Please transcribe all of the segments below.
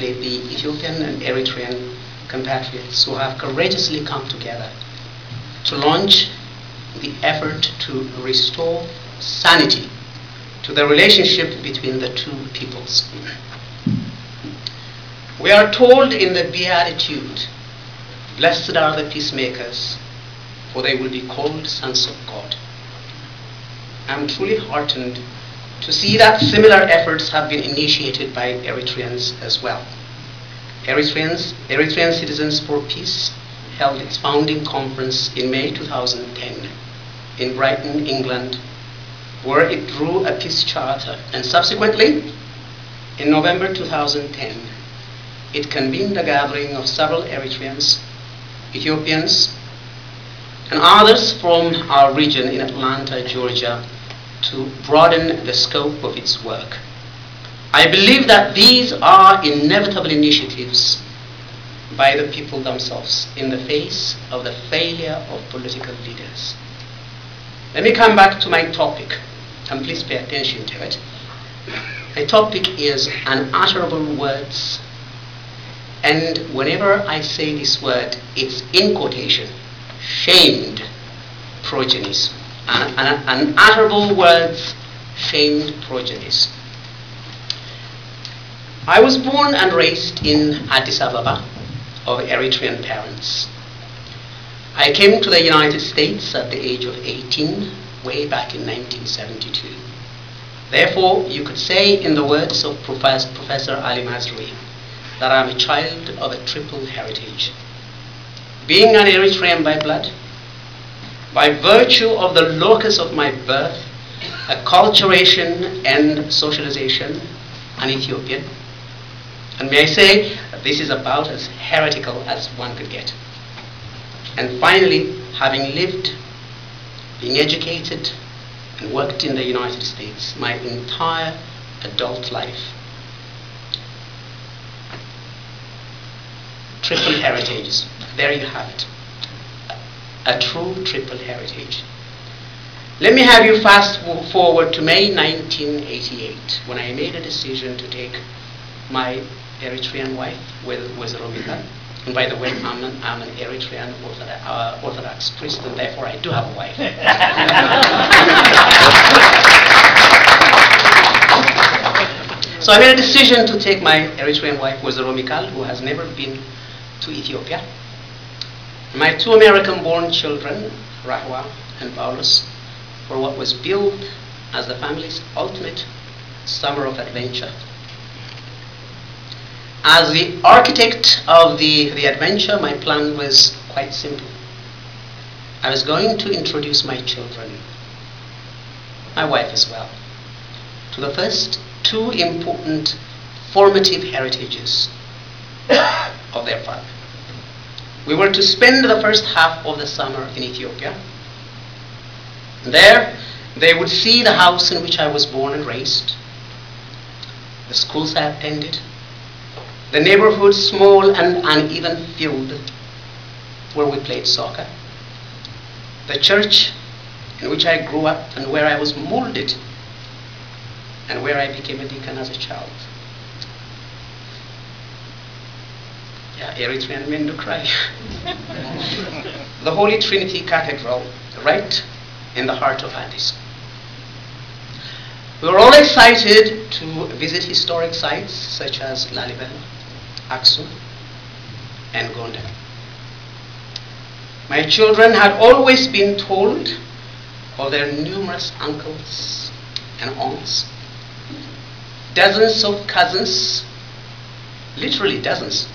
the Ethiopian and Eritrean compatriots who have courageously come together to launch the effort to restore sanity to the relationship between the two peoples. We are told in the Beatitude, Blessed are the peacemakers, for they will be called sons of God. I'm truly heartened to see that similar efforts have been initiated by Eritreans as well. Eritreans, Eritrean Citizens for Peace held its founding conference in May 2010 in Brighton, England, where it drew a peace charter, and subsequently, in November 2010, it convened a gathering of several Eritreans, Ethiopians, and others from our region in Atlanta, Georgia, to broaden the scope of its work. I believe that these are inevitable initiatives by the people themselves in the face of the failure of political leaders. Let me come back to my topic, and please pay attention to it. My topic is unutterable words, and whenever I say this word, it's in quotation shamed progenies. Un- unutterable words, shamed progenies. I was born and raised in Addis Ababa of Eritrean parents. I came to the United States at the age of 18, way back in 1972. Therefore, you could say, in the words of Professor, Professor Ali Mazrui, that I'm a child of a triple heritage. Being an Eritrean by blood, by virtue of the locus of my birth, acculturation and socialization, an Ethiopian. And may I say, this is about as heretical as one could get. And finally, having lived, being educated, and worked in the United States my entire adult life. Triple heritages. There you have it. A true triple heritage. Let me have you fast forward to May 1988 when I made a decision to take my Eritrean wife with, Romika. And by the way, I'm an, I'm an Eritrean Orthodox, uh, Orthodox priest, and therefore I do have a wife. so I made a decision to take my Eritrean wife, with Romikal, who has never been to Ethiopia. My two American born children, Rahwa and Paulus, were what was billed as the family's ultimate summer of adventure. As the architect of the, the adventure, my plan was quite simple. I was going to introduce my children, my wife as well, to the first two important formative heritages of their father. We were to spend the first half of the summer in Ethiopia. There, they would see the house in which I was born and raised, the schools I attended, the neighborhood, small and uneven field where we played soccer, the church in which I grew up and where I was molded, and where I became a deacon as a child. Yeah, Eritrean men do cry. the Holy Trinity Cathedral, right in the heart of Addis. We were all excited to visit historic sites such as Lalibela, Aksum, and Gondar. My children had always been told of their numerous uncles and aunts, dozens of cousins, literally dozens.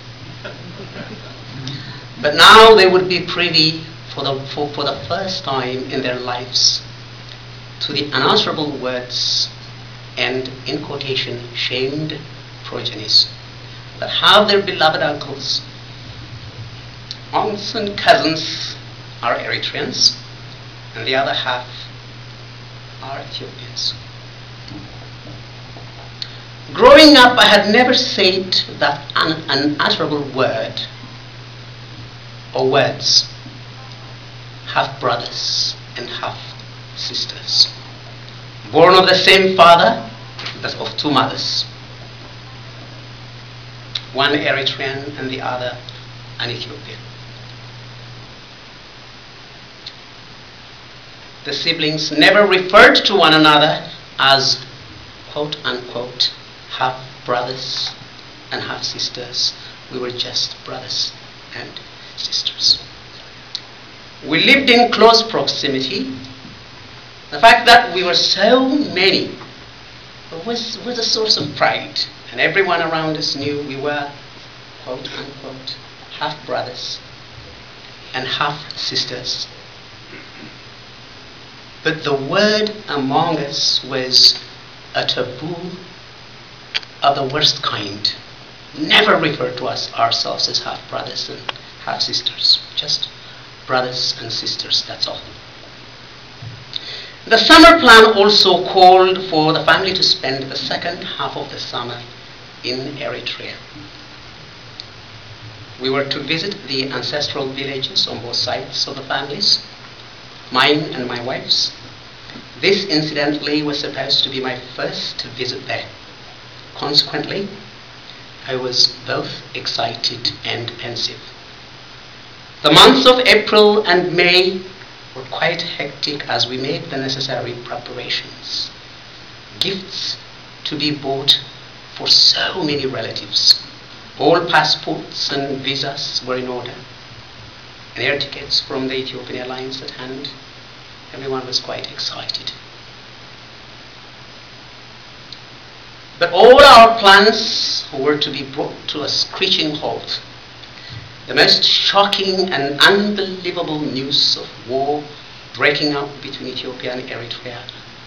But now they would be privy for the, for, for the first time in their lives to the unanswerable words and, in quotation, shamed progenies that have their beloved uncles, aunts, and cousins are Eritreans, and the other half are Ethiopians. Growing up, I had never said that un- unutterable word or words half brothers and half sisters. Born of the same father, but of two mothers. one Eritrean and the other an Ethiopian. The siblings never referred to one another as quote unquote half brothers and half sisters. We were just brothers and sisters. We lived in close proximity. The fact that we were so many was, was a source of pride, and everyone around us knew we were, quote unquote, half brothers and half sisters. But the word among us was a taboo of the worst kind. Never refer to us ourselves as half brothers and half sisters. Just brothers and sisters, that's all. The summer plan also called for the family to spend the second half of the summer in Eritrea. We were to visit the ancestral villages on both sides of the families, mine and my wife's. This, incidentally, was supposed to be my first visit there. Consequently, I was both excited and pensive. The months of April and May were quite hectic as we made the necessary preparations. Gifts to be bought for so many relatives. All passports and visas were in order, and air tickets from the Ethiopian Airlines at hand. Everyone was quite excited. But all our plans were to be brought to a screeching halt the most shocking and unbelievable news of war breaking out between Ethiopia and Eritrea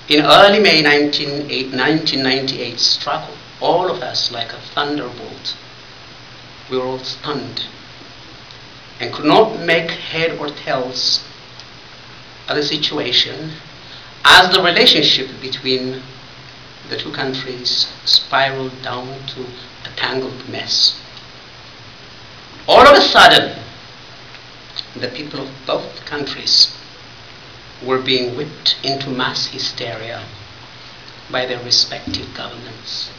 in early May 1998 struck all of us like a thunderbolt. We were all stunned and could not make head or tails of the situation as the relationship between the two countries spiraled down to a tangled mess. All of a sudden, the people of both countries were being whipped into mass hysteria by their respective governments.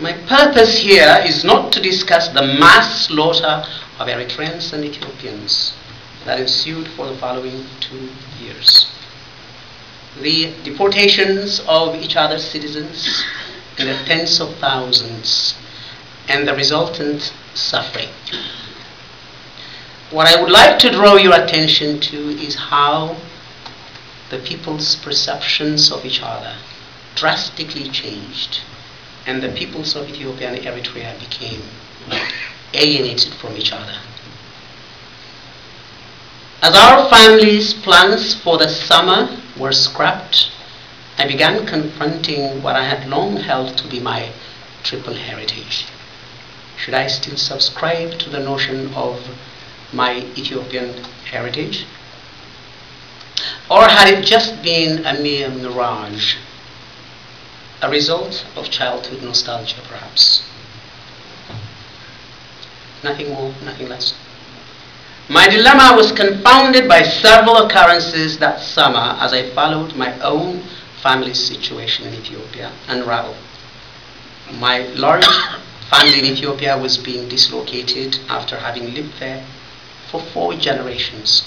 My purpose here is not to discuss the mass slaughter of Eritreans and Ethiopians that ensued for the following two years. The deportations of each other's citizens in the tens of thousands and the resultant suffering. What I would like to draw your attention to is how the people's perceptions of each other drastically changed, and the peoples of Ethiopia and Eritrea became alienated from each other. As our family's plans for the summer were scrapped, I began confronting what I had long held to be my triple heritage. Should I still subscribe to the notion of my Ethiopian heritage? Or had it just been a mere mirage, a result of childhood nostalgia perhaps? Nothing more, nothing less. My dilemma was confounded by several occurrences that summer as I followed my own family situation in Ethiopia unravel. My large family in Ethiopia was being dislocated after having lived there for four generations.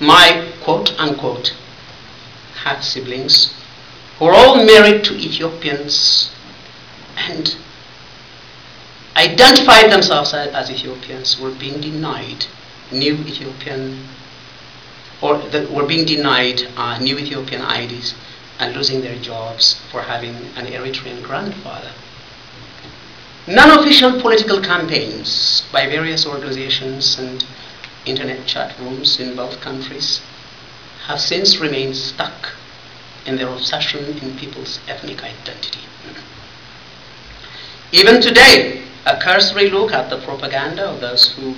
My quote unquote half siblings who were all married to Ethiopians and identified themselves as Ethiopians were being denied new Ethiopian or were being denied uh, new Ethiopian IDs and losing their jobs for having an Eritrean grandfather. Non-official political campaigns by various organizations and internet chat rooms in both countries have since remained stuck in their obsession in people's ethnic identity. Even today, a cursory look at the propaganda of those who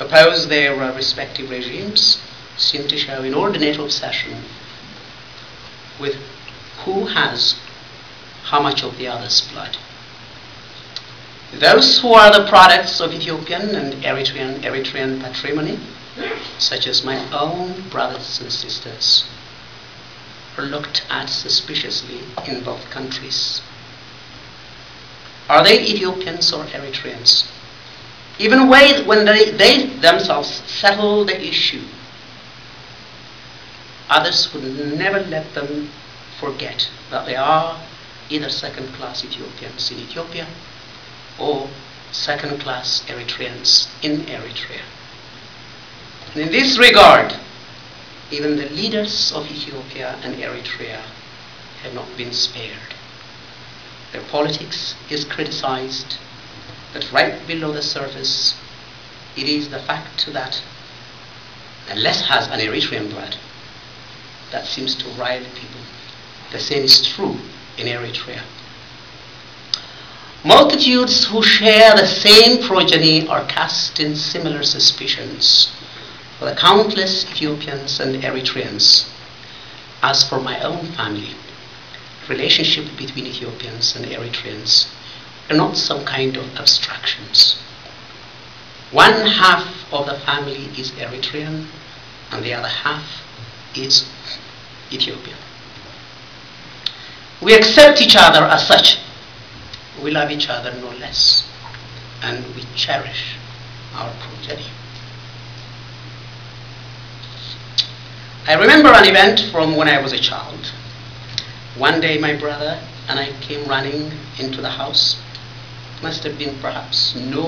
oppose their uh, respective regimes seem to show an inordinate obsession with who has how much of the other's blood. Those who are the products of Ethiopian and Eritrean, Eritrean patrimony, such as my own brothers and sisters, are looked at suspiciously in both countries. Are they Ethiopians or Eritreans? Even when they, they themselves settle the issue, others would never let them forget that they are either second class Ethiopians in Ethiopia or second class Eritreans in Eritrea. And in this regard, even the leaders of Ethiopia and Eritrea have not been spared. Their politics is criticized, but right below the surface, it is the fact that Meles has an Eritrean blood, that seems to rile people. The same is true in Eritrea. Multitudes who share the same progeny are cast in similar suspicions for the countless Ethiopians and Eritreans. As for my own family, relationship between Ethiopians and Eritreans are not some kind of abstractions. One half of the family is Eritrean and the other half is Ethiopian. We accept each other as such. We love each other no less. And we cherish our progeny. I remember an event from when I was a child. One day, my brother and I came running into the house. Must have been perhaps no